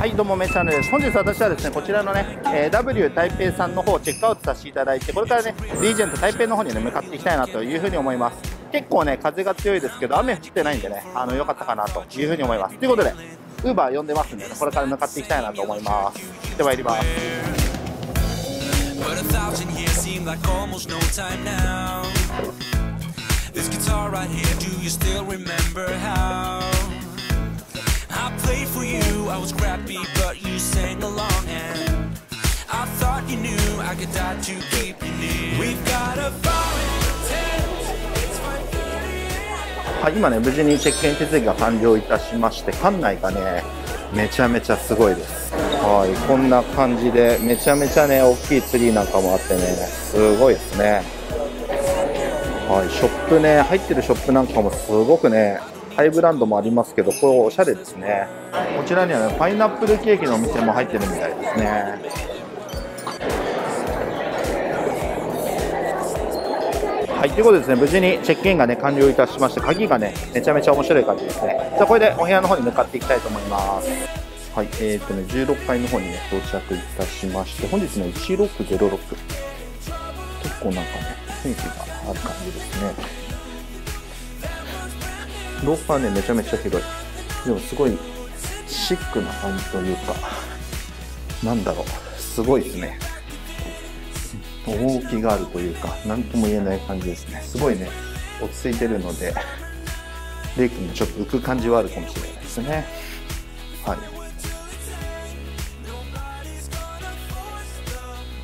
はいどうもめちゃんです。本日私はですねこちらのね、えー W 台北さんの方をチェックアウトさせていただいてこれからねリージェント台北の方にね向かっていきたいなというふうに思います。結構ね風が強いですけど雨降ってないんでねあの良かったかなというふうに思います。ということでウーバー呼んでますんで、ね、これから向かっていきたいなと思います。では入ります。This guitar right here, do you still remember how? はい、今ね、無事にチェックイン手続きが完了いたしまして、館内がね、めちゃめちゃすごいです。はい、こんな感じで、めちゃめちゃね、大きいツリーなんかもあってね、すごいですね。はい、ショップね、入ってるショップなんかもすごくね、ハイブランドもありますけど、これおしゃれですね。こちらにはね、パイナップルケーキのお店も入ってるみたいですね。はい、ということでですね、無事にチェックインがね、完了いたしまして、鍵がね、めちゃめちゃ面白い感じですね。じゃあ、これでお部屋の方に向かっていきたいと思います。はい、えー、っとね、16階の方にね、到着いたしまして、本日ね、1606。結構なんかね、雰囲気がある感じですね。廊下はね、めちゃめちゃ広い。でもすごいシックな感じというか、なんだろう、すごいですね。趣があるというか、なんとも言えない感じですね。すごいね、落ち着いてるので、レイ君もちょっと浮く感じはあるかもしれないですね。はい。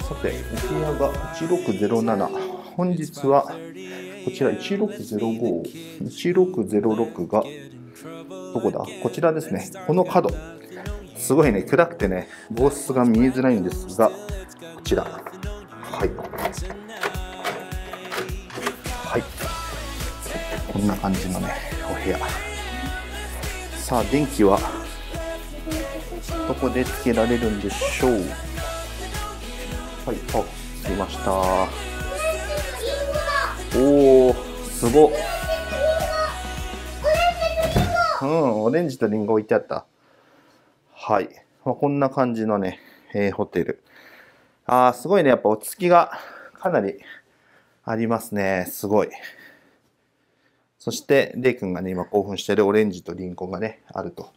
さて、お部屋が1607。本日は、こちら1605、1606が、どこだ？こちらですね。この角。すごいね、暗くてね、防湿が見えづらいんですが、こちら。はい。はい。こんな感じのね、お部屋。さあ、電気は、どこでつけられるんでしょう？はい、あ、つきました。おー、すごっ。うん、オレンジとリンゴ置いてあった。はい。まあ、こんな感じのね、えーホテル。あー、すごいね。やっぱ落ち着きがかなりありますね。すごい。そして、レイ君がね、今興奮してるオレンジとリンゴがね、あると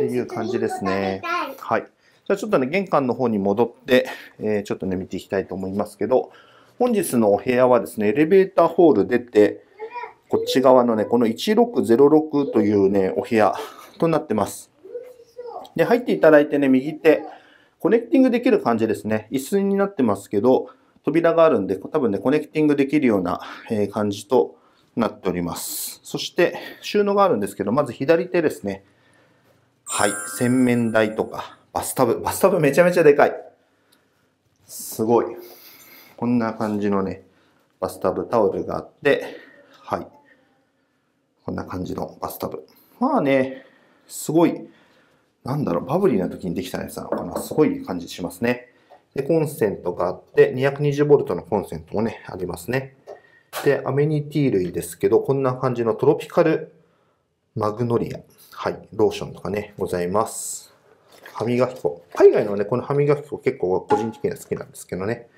いう感じですね。はい。じゃあちょっとね、玄関の方に戻って、えーちょっとね、見ていきたいと思いますけど、本日のお部屋はですね、エレベーターホール出て、こっち側のね、この1606というね、お部屋となってます。で、入っていただいてね、右手、コネクティングできる感じですね。椅子になってますけど、扉があるんで、多分ね、コネクティングできるような感じとなっております。そして、収納があるんですけど、まず左手ですね。はい。洗面台とか、バスタブ。バスタブめちゃめちゃでかい。すごい。こんな感じのね、バスタブタオルがあって、はい。こんな感じのバスタブ。まあね、すごい、なんだろう、バブリーな時にできたやつなのかな。すごい感じしますね。で、コンセントがあって、220V のコンセントもね、ありますね。で、アメニティ類ですけど、こんな感じのトロピカルマグノリア。はい。ローションとかね、ございます。歯磨き粉。海外のね、この歯磨き粉結構個人的には好きなんですけどね。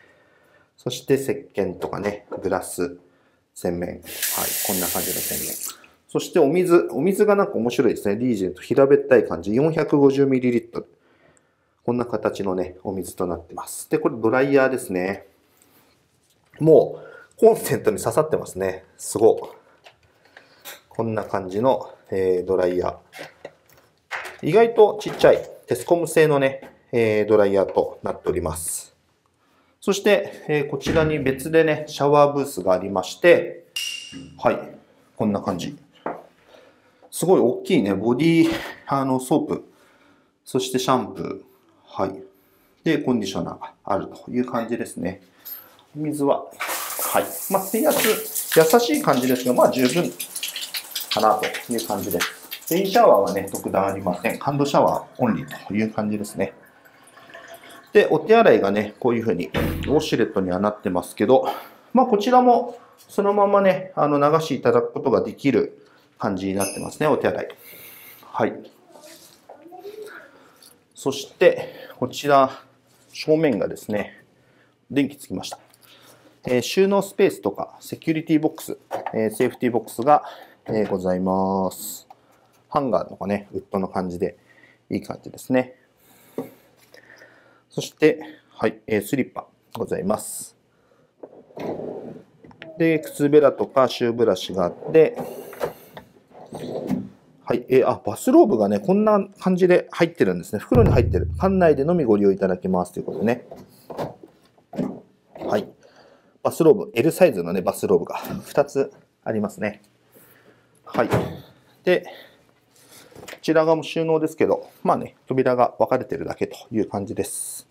そして石鹸とかね、グラス、洗面。はい。こんな感じの洗面。そしてお水。お水がなんか面白いですね。リージェント平べったい感じ。450ml。こんな形のね、お水となってます。で、これドライヤーですね。もう、コンセントに刺さってますね。すご。こんな感じの、えードライヤー。意外とちっちゃいテスコム製のね、えードライヤーとなっております。そして、えーこちらに別でね、シャワーブースがありまして、はい、こんな感じ。すごい大きいね、ボディあのソープ、そしてシャンプー、はい。で、コンディショナーがあるという感じですね。お水は、はい。まあ、水圧、優しい感じですが、まあ十分かなという感じです。レインシャワーはね、特段ありません。ハンドシャワーオンリーという感じですね。で、お手洗いがね、こういう風に、ウォシュレットにはなってますけど、まあ、こちらも、そのままね、あの、流していただくことができる感じになってますね、お手洗い。はい。そして、こちら、正面がですね、電気つきました。えー収納スペースとか、セキュリティボックス、えーセーフティボックスが、えーございます。ハンガーとかね、ウッドの感じで、いい感じですね。そして、はい、えースリッパございます。で、靴べらとかシューブラシがあって、はい、えーあ、バスローブがね、こんな感じで入ってるんですね。袋に入ってる。館内でのみご利用いただけますということでね。はい。バスローブ、L サイズのね、バスローブが2つありますね。はい。で、こちら側も収納ですけど、まあね、扉が分かれてるだけという感じです。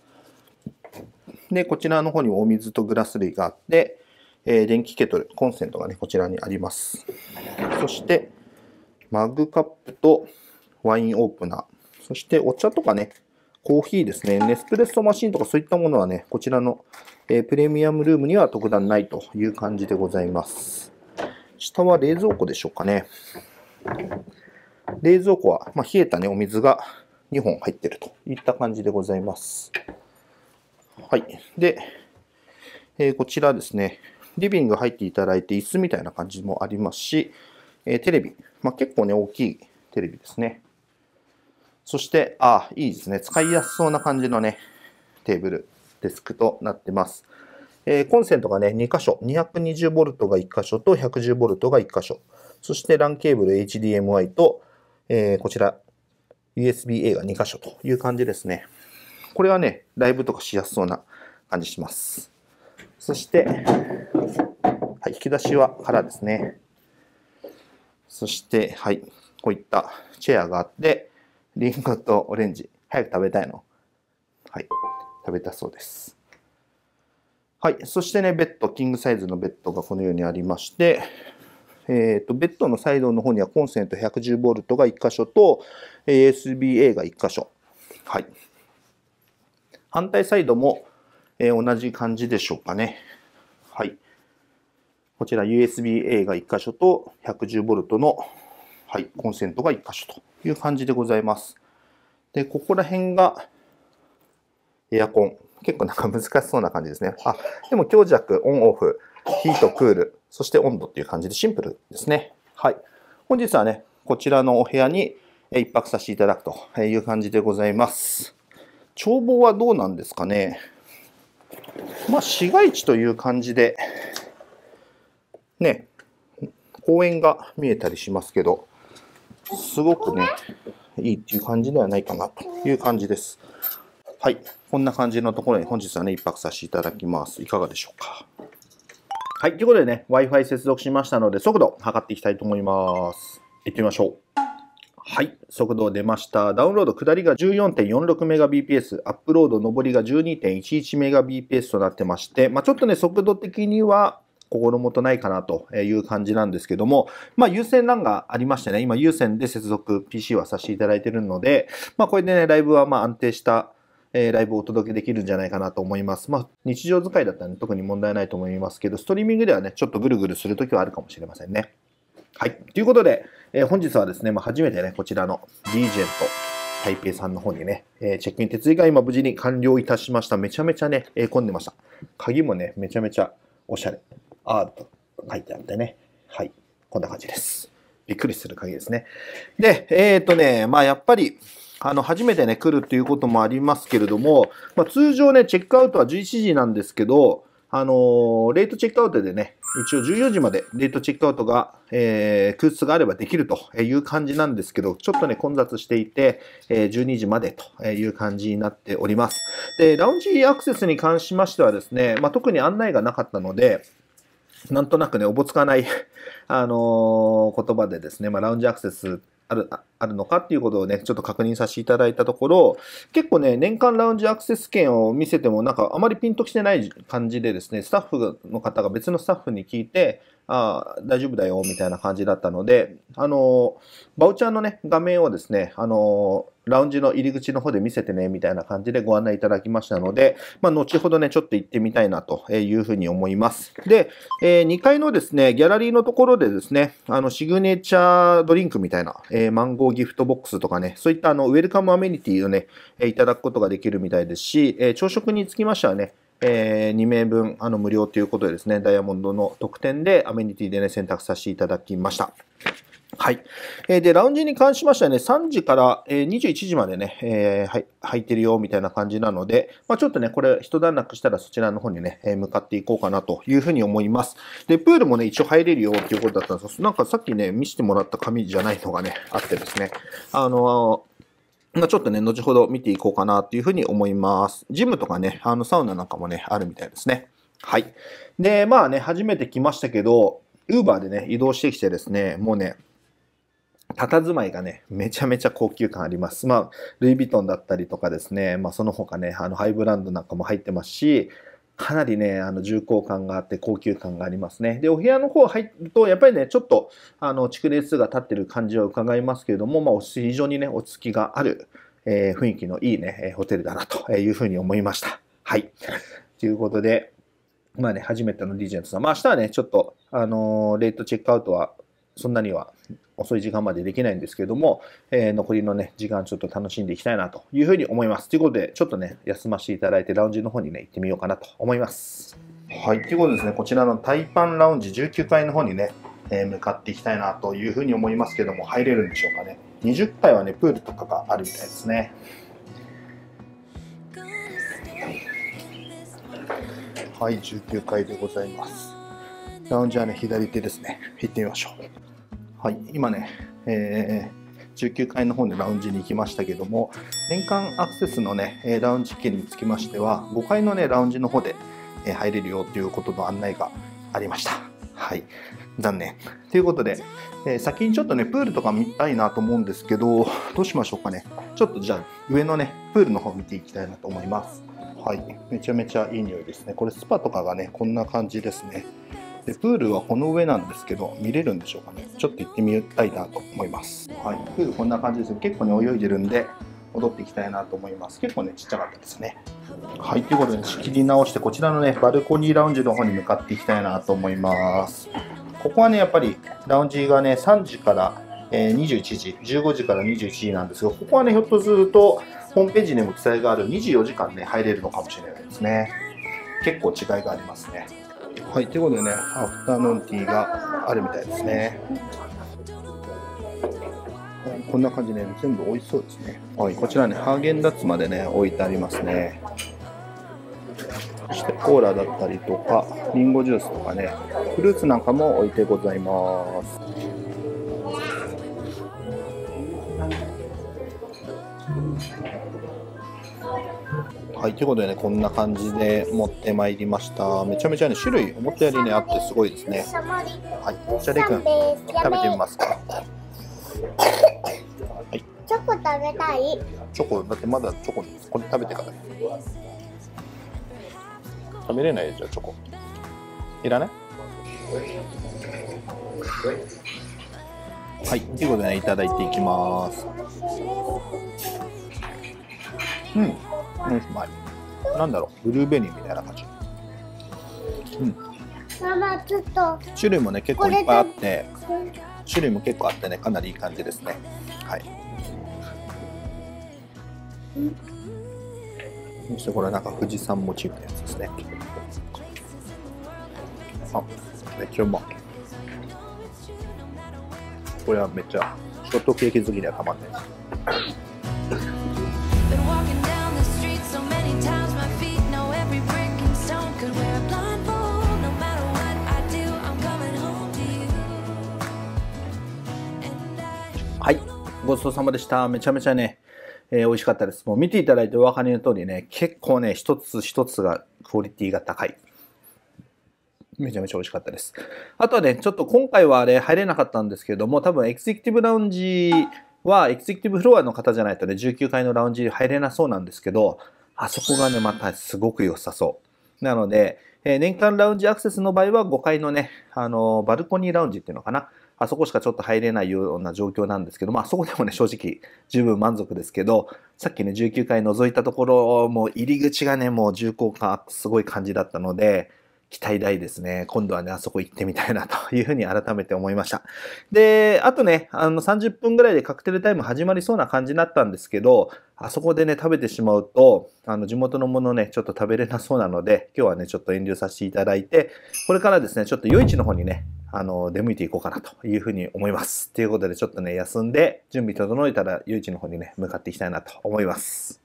で、こちらの方にもお水とグラス類があって、えー電気ケトル、コンセントがね、こちらにあります。そして、マグカップとワインオープナー、そしてお茶とかね、コーヒーですね、ネスプレッソマシンとかそういったものはね、こちらの、えープレミアムルームには特段ないという感じでございます。下は冷蔵庫でしょうかね。冷蔵庫は、まあ、冷えたね、お水が2本入ってるといった感じでございます。はい。で、えーこちらですね、リビング入っていただいて椅子みたいな感じもありますし、えーテレビ、まあ、結構ね、大きいテレビですね。そして、ああ、いいですね。使いやすそうな感じのね、テーブル、デスクとなってます。えーコンセントがね、2箇所。220V が1箇所と 110V が1箇所。そして LAN ケーブル HDMI と、えーこちら USB-A が2箇所という感じですね。これはね、ライブとかしやすそうな感じします。そして、はい、引き出しは空ですね。そして、はい、こういったチェアがあって、リンゴとオレンジ、早く食べたいのはい、食べたそうです。はい、そしてね、ベッド、キングサイズのベッドがこのようにありまして、えー、とベッドのサイドの方にはコンセント 110V が1箇所と USB-A が1箇所。はい。反対サイドも、えー同じ感じでしょうかね。はい。こちら USB-A が1箇所と 110V の、はい、コンセントが1箇所という感じでございます。で、ここら辺がエアコン。結構なんか難しそうな感じですね。あ、でも強弱、オンオフ、ヒート、クール、そして温度っていう感じでシンプルですね。はい。本日はね、こちらのお部屋にえー一泊させていただくという感じでございます。眺望はどうなんですかね？まあ、市街地という感じで、ね、公園が見えたりしますけど、すごくね、いいっていう感じではないかなという感じです。はい。こんな感じのところに本日はね、一泊させていただきます。いかがでしょうか？はい。ということでね、Wi-Fi 接続しましたので、速度測っていきたいと思います。行ってみましょう。はい。速度出ました。ダウンロード下りが 14.46Mbps、アップロード上りが 12.11Mbps となってまして、まあ、ちょっとね、速度的には心もとないかなという感じなんですけども、まあ、有線 LAN がありましてね、今有線で接続 PC はさせていただいているので、まあ、これでね、ライブはま安定したえーライブをお届けできるんじゃないかなと思います。まあ、日常使いだったら、ね、特に問題ないと思いますけど、ストリーミングではね、ちょっとぐるぐるするときはあるかもしれませんね。はい。ということで、えー本日はですね、まあ、初めてね、こちらの D ジェント台北さんの方にね、えーチェックイン手続きが今無事に完了いたしました。めちゃめちゃね、えー混んでました。鍵もね、めちゃめちゃおしゃれ。アートと書いてあってね。はい。こんな感じです。びっくりする鍵ですね。で、えっ、とね、まあやっぱり、あの、初めてね、来るっていうこともありますけれども、まあ通常ね、チェックアウトは11時なんですけど、あのーレートチェックアウトでね、一応14時までレートチェックアウトが、えー空室があればできるという感じなんですけど、ちょっとね、混雑していて、えー12時までという感じになっております。で、ラウンジアクセスに関しましてはですね、まあ、特に案内がなかったので、なんとなくね、おぼつかない、あの言葉でですね、まあ、ラウンジアクセスある、あるのかっていうことをね、ちょっと確認させていただいたところ、結構ね、年間ラウンジアクセス券を見せても、なんかあまりピンときてない感じでですね、スタッフの方が別のスタッフに聞いて、ああ、大丈夫だよ、みたいな感じだったので、あのバウチャーのね、画面をですね、あのラウンジの入り口の方で見せてね、みたいな感じでご案内いただきましたので、まあ、後ほどね、ちょっと行ってみたいなというふうに思います。で、えー2階のですね、ギャラリーのところでですね、あの、シグネチャードリンクみたいな、えーマンゴーギフトボックスとかね、そういったあの、ウェルカムアメニティをね、えーいただくことができるみたいですし、えー朝食につきましてはね、え2名分あの無料ということでですね、ダイヤモンドの特典でアメニティでね、選択させていただきました。はい。えーで、ラウンジに関しましてはね、3時からえー21時までね、えーはい、入ってるよ、みたいな感じなので、まあ、ちょっとね、これ、一段落したらそちらの方にね、え向かっていこうかなというふうに思います。で、プールもね、一応入れるよっていうことだったんです、なんかさっきね、見せてもらった紙じゃないのがね、あってですね、あのまあ、ちょっとね、後ほど見ていこうかなっていうふうに思います。ジムとかね、あの、サウナなんかもね、あるみたいですね。はい。で、まあね、初めて来ましたけど、ウーバーでね、移動してきてですね、もうね、佇まいがね、めちゃめちゃ高級感あります。まあ、ルイ・ヴィトンだったりとかですね、まあ、その他ね、あの、ハイブランドなんかも入ってますし、かなりね、あの、重厚感があって高級感がありますね。で、お部屋の方入ると、やっぱりね、ちょっと、あの、築年数が経ってる感じは伺いますけれども、まあ、非常にね、落ち着きがある、えー雰囲気のいいね、ホテルだなというふうに思いました。はい。ということで、まあね、初めてのリージェントさん。まあ明日はね、ちょっと、あのーレートチェックアウトは、そんなには遅い時間までできないんですけれども、えー残りのね、時間ちょっと楽しんでいきたいなというふうに思います。ということで、ちょっとね、休ませていただいて、ラウンジの方にね、行ってみようかなと思います。はい、ということでですね、こちらのタイパンラウンジ19階の方にね、えー向かっていきたいなというふうに思いますけども、入れるんでしょうかね。20階はね、プールとかがあるみたいですね。はい、19階でございます。ラウンジはね、左手ですね。行ってみましょう。はい、今ね、えー19階の方にラウンジに行きましたけども、年間アクセスのね、ラウンジ券につきましては、5階のね、ラウンジの方で、入れるよということの案内がありました。はい、残念。ということで、えー先にちょっとね、プールとか見たいなと思うんですけど、どうしましょうかね。ちょっとじゃあ、上のね、プールの方見ていきたいなと思います。はい、めちゃめちゃいい匂いですね。これスパとかがね、こんな感じですね。で、プールはこの上なんですけど、見れるんでしょうかね。ちょっと行ってみたいなと思います。はい、プールこんな感じですね。結構ね、泳いでるんで、戻っていきたいなと思います。結構ね、ちっちゃかったですね。はい、ということで、仕切り直して、こちらのね、バルコニーラウンジの方に向かっていきたいなと思います。ここはね、やっぱり、ラウンジがね、3時から、えー21時、15時から21時なんですが、ここはね、ひょっとすると、ホームページにも記載がある24時間ね、入れるのかもしれないですね。結構違いがありますね。はい、ということでね、アフタヌーンティーがあるみたいですね。こんな感じで、ね、全部美味しそうですね。はい、こちらね、ハーゲンダッツまでね、置いてありますね。そしてコーラだったりとか、リンゴジュースとかね、フルーツなんかも置いてございます。はい、ということでね、こんな感じで持ってまいりました。めちゃめちゃね、種類、思ったよりね、あってすごいですね。はい、じゃあ、レイ君、食べてみますか。チョコ食べたい？チョコ、だってまだチョコ、これ食べてからね。食べれないよじゃあ、チョコ。いらない？はい、ということでね、いただいていきます。うん、うん、うまい。なんだろう、ブルーベリーみたいな感じ。ママちょっと。種類もね、結構いっぱいあって、種類も結構あってね、かなりいい感じですね。はい。そしてこれなんか富士山モチーフのやつですね。あ、めっちゃうまい。これはめっちゃ、ショートケーキ好きにはたまんないごちそうさまでした。めちゃめちゃね、えー美味しかったです。もう見ていただいてお分かりの通りね、結構ね、一つ一つがクオリティが高い。めちゃめちゃ美味しかったです。あとはね、ちょっと今回はあれ入れなかったんですけども、多分エクゼクティブラウンジはエクゼクティブフロアの方じゃないとね、19階のラウンジ入れなそうなんですけど、あそこがね、またすごく良さそう。なので、えー年間ラウンジアクセスの場合は5階のね、あのバルコニーラウンジっていうのかな。あそこしかちょっと入れないような状況なんですけど、まあそこでもね、正直十分満足ですけど、さっきね、19階覗いたところ、もう入り口がね、もう重厚感すごい感じだったので、期待大ですね。今度はね、あそこ行ってみたいなというふうに改めて思いました。で、あとね、あの30分ぐらいでカクテルタイム始まりそうな感じになったんですけど、あそこでね、食べてしまうと、あの地元のものね、ちょっと食べれなそうなので、今日はね、ちょっと遠慮させていただいて、これからですね、ちょっと夜市の方にね、あの、出向いていこうかなというふうに思います。ということで、ちょっとね、休んで、準備整えたら夜市の方にね、向かっていきたいなと思います。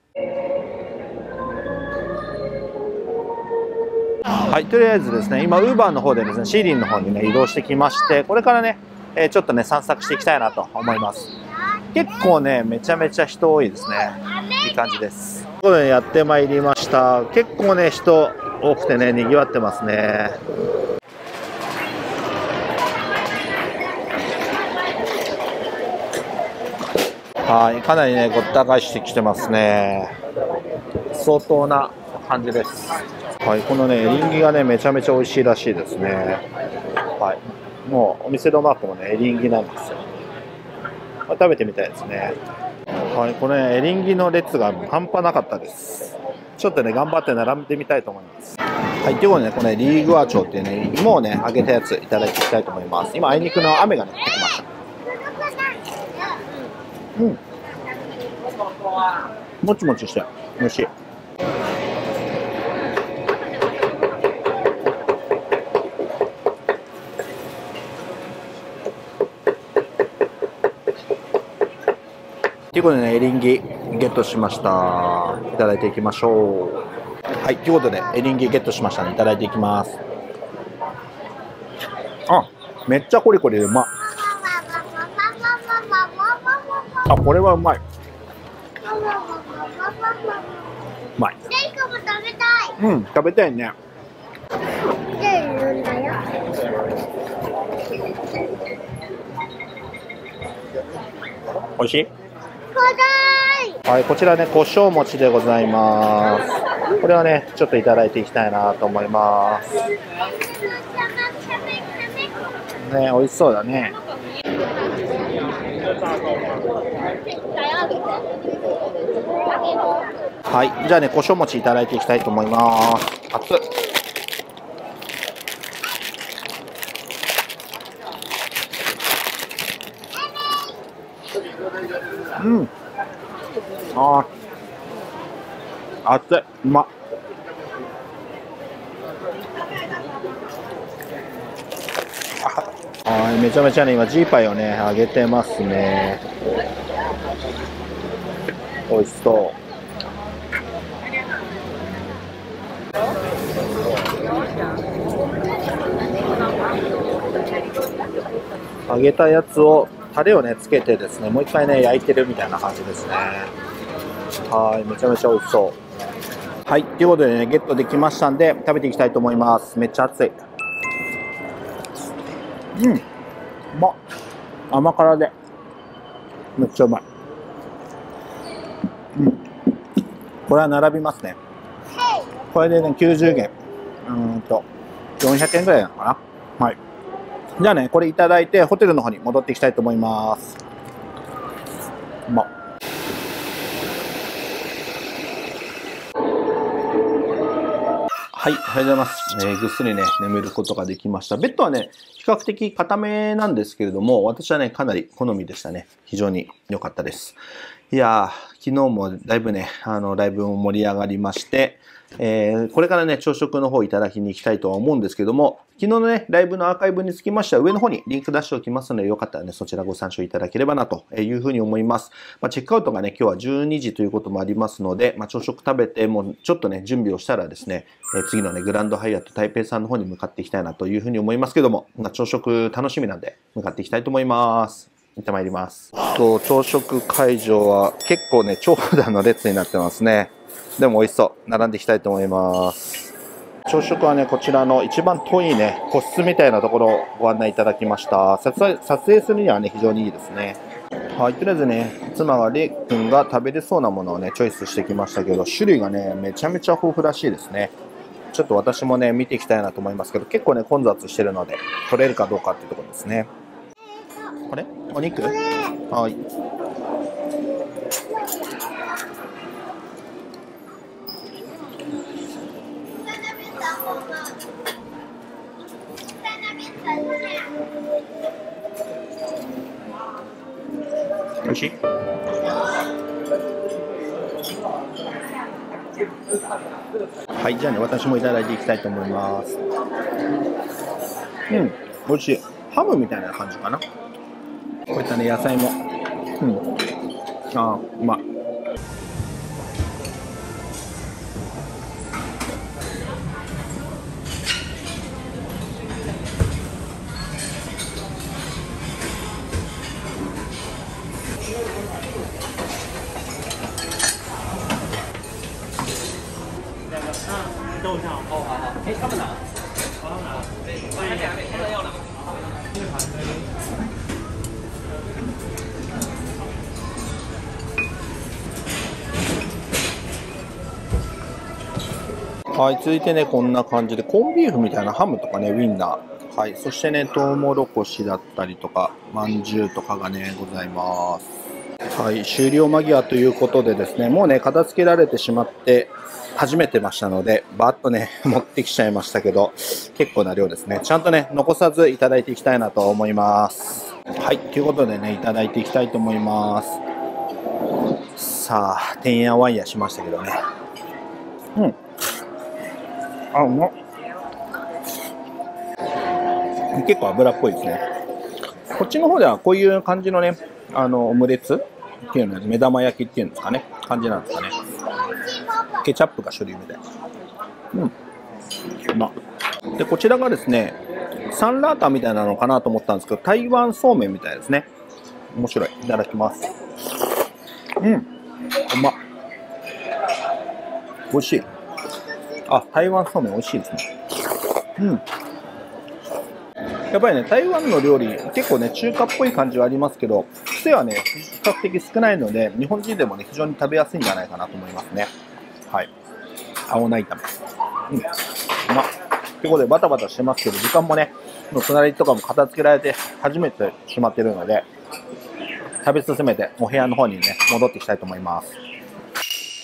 はい、とりあえずですね、今、ウーバーの方でですね、シーリンの方にね、移動してきまして、これからね、えちょっとね、散策していきたいなと思います。結構ね、めちゃめちゃ人多いですね。いい感じです。ということで、やってまいりました。結構ね、人多くてね、賑わってますね。はい、かなりね、ごった返してきてますね。相当な感じです。はい、このね、エリンギがね、めちゃめちゃ美味しいらしいですね。はい、もうお店のマークもね、エリンギなんですよ。まあ食べてみたいですね。はい、これ、ね、エリンギの列が半端なかったです。ちょっとね、頑張って並んでみたいと思います。はい、ということでね、これ、リーグアチョウっていうね、芋をね、揚げたやついただいていきたいと思います。今、あいにくの雨がね、降ってきました。うん。もちもちして、美味しい。ということでね、エリンギゲットしました。いただいていきましょう。はい、ということで、エリンギゲットしましたね。いただいていきます。あ、めっちゃコリコリでうまい。あ、これはうまい。うまい。レイカも食べたい。うん、食べたいね。で、るんだよ。美味しい？くだい。はい、こちらね、胡椒餅でございます。これはね、ちょっといただいていきたいなと思います。ね、美味しそうだね。はい、じゃあね、胡椒餅いただいていきたいと思います。熱っ。うん。ああ。熱い。うまっ。はい、めちゃめちゃね、今、ジーパイをね、揚げてますね。美味しそう。揚げたやつをタレをねつけてですねもう一回ね焼いてるみたいな感じですねはいめちゃめちゃ美味しそうはいということでねゲットできましたんで食べていきたいと思いますめっちゃ熱いうん。うまっ甘辛で。めっちゃうまい。うん。これは並びますね。これでね90元。うんと400円ぐらいなのかな。はい。じゃあね、これいただいて、ホテルの方に戻っていきたいと思います。うまっ。はい、おはようございます。えーぐっすりね、眠ることができました。ベッドはね、比較的硬めなんですけれども、私はね、かなり好みでしたね。非常に良かったです。いやー、昨日もだいぶね、あの、ライブも盛り上がりまして、えーこれからね、朝食の方いただきに行きたいとは思うんですけども、昨日のね、ライブのアーカイブにつきましては、上の方にリンク出しておきますので、よかったらね、そちらご参照いただければなというふうに思います。まあ、チェックアウトがね、今日は12時ということもありますので、まあ、朝食食べて、もうちょっとね、準備をしたらですね、えー次のね、グランドハイアット台北さんの方に向かっていきたいなというふうに思いますけども、まあ、朝食楽しみなんで、向かっていきたいと思います。行ってまいります。と、朝食会場は結構ね、長蛇の列になってますね。でも美味しそう。並んでいきたいと思います。朝食はね、こちらの一番遠いね、個室みたいなところをご案内いただきました。撮影撮影するにはね、非常にいいですね。はい、とりあえずね、妻がレイ君が食べれそうなものをね、チョイスしてきましたけど、種類がね、めちゃめちゃ豊富らしいですね。ちょっと私もね、見ていきたいなと思いますけど、結構ね、混雑してるので、取れるかどうかっていうところですね。これ？お肉？はい味しい？はい、じゃあね、私もいただいていきたいと思います。うん、美味しい。ハムみたいな感じかな。こういったね、野菜も。うん。ああ、うまい。はい、続いてね、こんな感じで、コンビーフみたいなハムとかね、ウインナー。はい、そしてね、トウモロコシだったりとか、まんじゅうとかがね、ございます。はい、終了間際ということでですね、もうね、片付けられてしまって、初めてましたので、バッとね、持ってきちゃいましたけど、結構な量ですね。ちゃんとね、残さずいただいていきたいなと思います。はい、ということでね、いただいていきたいと思います。さあ、てんやわんやしましたけどね。うん。あ、うま。結構油っぽいですね。こっちの方ではこういう感じのね、あの、オムレツっていうのは目玉焼きっていうんですかね。感じなんですかね。ケチャップが主流みたいな。うん。うまっで、こちらがですね、サンラータンみたいなのかなと思ったんですけど、台湾そうめんみたいですね。面白い。いただきます。うん。うま。美味しい。あ、台湾そうめん美味しいですね。うん。やっぱりね、台湾の料理、結構ね、中華っぽい感じはありますけど、癖はね、比較的少ないので、日本人でもね、非常に食べやすいんじゃないかなと思いますね。はい。青菜炒め。うん。うまっ。ということで、バタバタしてますけど、時間もね、もう隣とかも片付けられて始めてしまってるので、食べ進めて、お部屋の方にね、戻っていきたいと思います。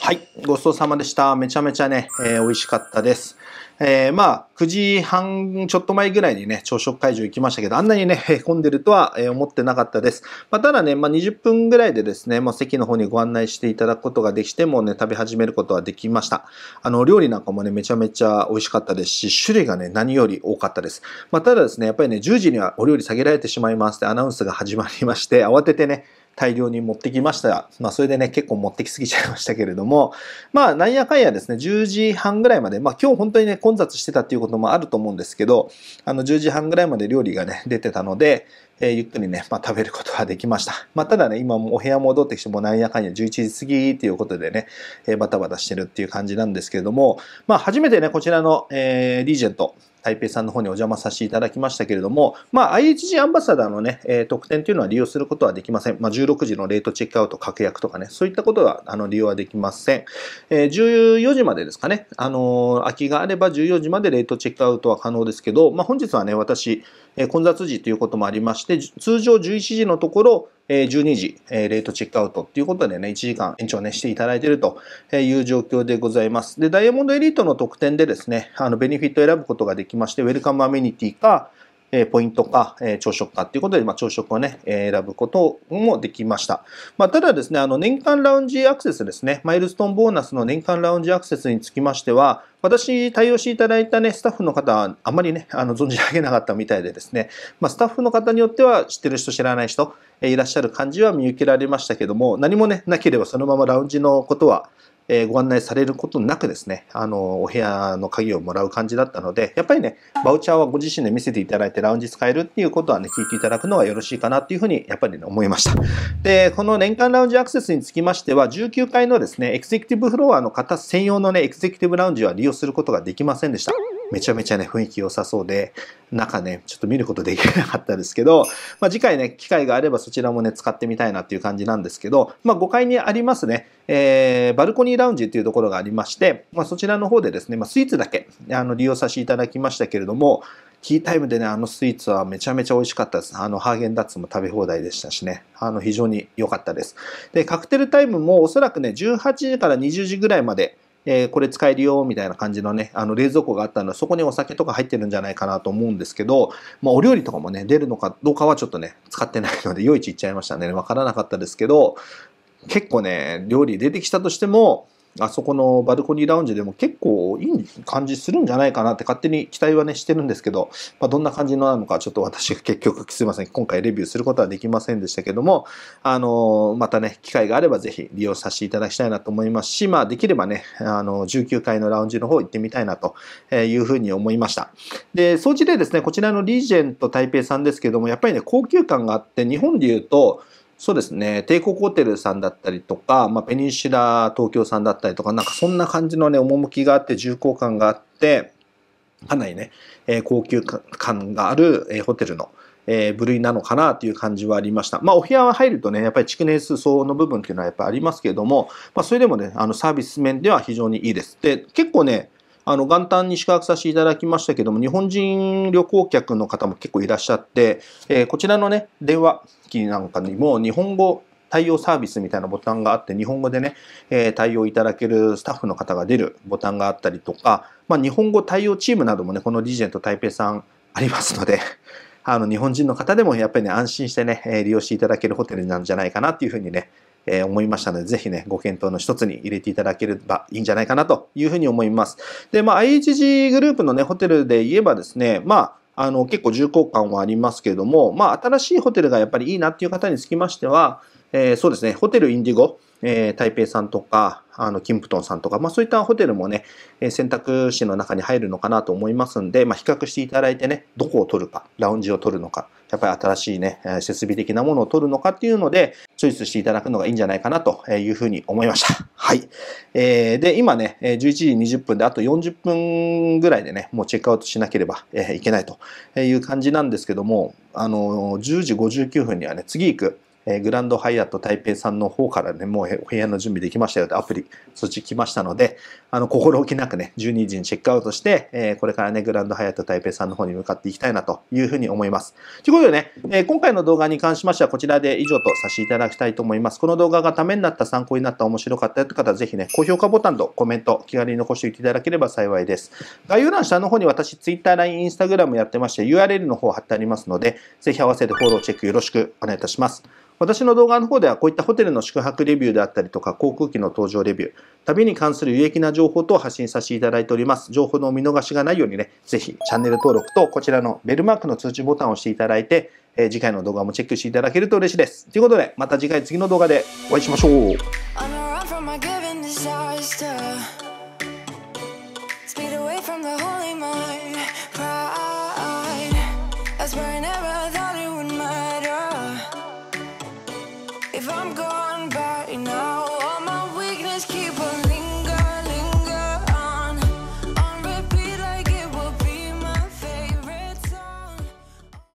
はい、ごちそうさまでした。めちゃめちゃね、えー美味しかったです。えーまあ、9時半ちょっと前ぐらいにね、朝食会場行きましたけど、あんなにね、へこんでるとは、思ってなかったです。まあ、ただね、まあ、20分ぐらいでですね、まあ、席の方にご案内していただくことができて、もね、食べ始めることはできました。あの、料理なんかもね、めちゃめちゃ美味しかったですし、種類がね、何より多かったです。まあ、ただですね、やっぱりね、10時にはお料理下げられてしまいますってアナウンスが始まりまして、慌ててね、大量に持ってきました。まあ、それでね、結構持ってきすぎちゃいましたけれども、まあ、なんやかんやですね、10時半ぐらいまで、まあ、今日本当にね、混雑してたっていうこともあると思うんですけど、あの、10時半ぐらいまで料理がね、出てたので、えゆっくりね、まあ、食べることができました。まあ、ただね、今もお部屋戻ってきてもなんやかんや11時過ぎっていうことでね、えバタバタしてるっていう感じなんですけれども、まあ、初めてね、こちらの、えリージェント、台北さんの方にお邪魔させていただきましたけれども、まあ、IHG アンバサダーのね、えー特典というのは利用することはできません。まあ、16時のレートチェックアウト、確約とかね、そういったことは、あの、利用はできません。えー14時までですかね、あのー空きがあれば14時までレートチェックアウトは可能ですけど、まあ、本日はね、私、え混雑時ということもありまして、通常11時のところ、え12時、えレートチェックアウトっていうことでね、1時間延長ね、していただいているという状況でございます。で、ダイヤモンドエリートの特典でですね、あの、ベネフィットを選ぶことができまして、ウェルカムアメニティか、えポイントか、え朝食かっていうことで、まあ、朝食をね、え選ぶこともできました。まあ、ただですね、あの、年間ラウンジアクセスですね、マイルストーンボーナスの年間ラウンジアクセスにつきましては、私、対応していただいたね、スタッフの方はあまりね、あの、存じ上げなかったみたいでですね、まあ、スタッフの方によっては知ってる人、知らない人、えいらっしゃる感じは見受けられましたけども、何もね、なければそのままラウンジのことは、えご案内されることなくですね、あの、お部屋の鍵をもらう感じだったので、やっぱりね、バウチャーはご自身で見せていただいてラウンジ使えるっていうことはね、聞いていただくのがよろしいかなっていうふうに、やっぱりね、思いました。で、この年間ラウンジアクセスにつきましては、19階のですね、エクゼクティブフロアの方専用のね、エクゼクティブラウンジは利用することができませんでした。めちゃめちゃね、雰囲気良さそうで、中ね、ちょっと見ることできなかったですけど、まあ、次回ね、機会があればそちらもね、使ってみたいなっていう感じなんですけど、まあ、5階にありますね、えーバルコニーラウンジっていうところがありまして、まあ、そちらの方でですね、まあ、スイーツだけあの利用させていただきましたけれども、ティータイムでね、あのスイーツはめちゃめちゃ美味しかったです。あの、ハーゲンダッツも食べ放題でしたしね、あの、非常に良かったです。で、カクテルタイムもおそらくね、18時から20時ぐらいまで、えーこれ使えるよみたいな感じのね、あの冷蔵庫があったので、そこにお酒とか入ってるんじゃないかなと思うんですけど、まあ、お料理とかもね、出るのかどうかはちょっとね、使ってないので、夜市行っちゃいましたね。わからなかったですけど、結構ね、料理出てきたとしても、あそこのバルコニーラウンジでも結構いい感じするんじゃないかなって勝手に期待はねしてるんですけど、まあ、どんな感じなのかちょっと私が結局すいません。今回レビューすることはできませんでしたけどもあのまたね機会があればぜひ利用させていただきたいなと思いますしまあできればねあの19階のラウンジの方行ってみたいなというふうに思いました。で総じてですねこちらのリージェント台北さんですけどもやっぱりね高級感があって日本でいうとそうですね、帝国ホテルさんだったりとか、まあ、ペニンシュラ東京さんだったりとか、なんかそんな感じのね、趣があって、重厚感があって、かなりね、えー高級感がある、えーホテルの、えー部類なのかなという感じはありました。まあ、お部屋は入るとね、やっぱり築年数相応の部分っていうのはやっぱりありますけれども、まあ、それでもね、あのサービス面では非常にいいです。で、結構ね、あの元旦に宿泊させていただきましたけども、日本人旅行客の方も結構いらっしゃって、えーこちらのね、電話機なんかにも日本語対応サービスみたいなボタンがあって、日本語でね、えー対応いただけるスタッフの方が出るボタンがあったりとか、まあ、日本語対応チームなどもね、このリージェント台北さんありますので、あの日本人の方でもやっぱりね、安心してね、利用していただけるホテルなんじゃないかなっていうふうにね、えー思いましたので、ぜひね、ご検討の一つに入れていただければいいんじゃないかなというふうに思います。で、まあ、IHG グループのね、ホテルで言えばですね、まあ、あの、結構重厚感はありますけれども、まあ、新しいホテルがやっぱりいいなっていう方につきましては、えーそうですね、ホテルインディゴ、えー台北さんとか、あの、キンプトンさんとか、まあそういったホテルもね、えー選択肢の中に入るのかなと思いますんで、まあ比較していただいてね、どこを取るか、ラウンジを取るのか、やっぱり新しいね、え設備的なものを取るのかっていうので、チョイスしていただくのがいいんじゃないかなというふうに思いました。はい。えーで、今ね、11時20分であと40分ぐらいでね、もうチェックアウトしなければ、いけないという感じなんですけども、あの10時59分にはね、次行く、えグランドハイアット台北さんの方からね、もうお部屋の準備できましたよってアプリ、そっち来ましたので、あの、心置きなくね、12時にチェックアウトして、えこれからね、グランドハイアット台北さんの方に向かっていきたいなというふうに思います。ということでね、え今回の動画に関しましてはこちらで以上とさせていただきたいと思います。この動画がためになった、参考になった、面白かったよという方はぜひね、高評価ボタンとコメント、気軽に残しておいていただければ幸いです。概要欄下の方に私、Twitter、LINE、Instagram やってまして URL の方貼ってありますので、ぜひ合わせてフォローチェックよろしくお願いいたします。私の動画の方ではこういったホテルの宿泊レビューであったりとか航空機の搭乗レビュー、旅に関する有益な情報等を発信させていただいております。情報のお見逃しがないようにね、ぜひチャンネル登録とこちらのベルマークの通知ボタンを押していただいて、えー次回の動画もチェックしていただけると嬉しいです。ということで、また次回次の動画でお会いしましょう。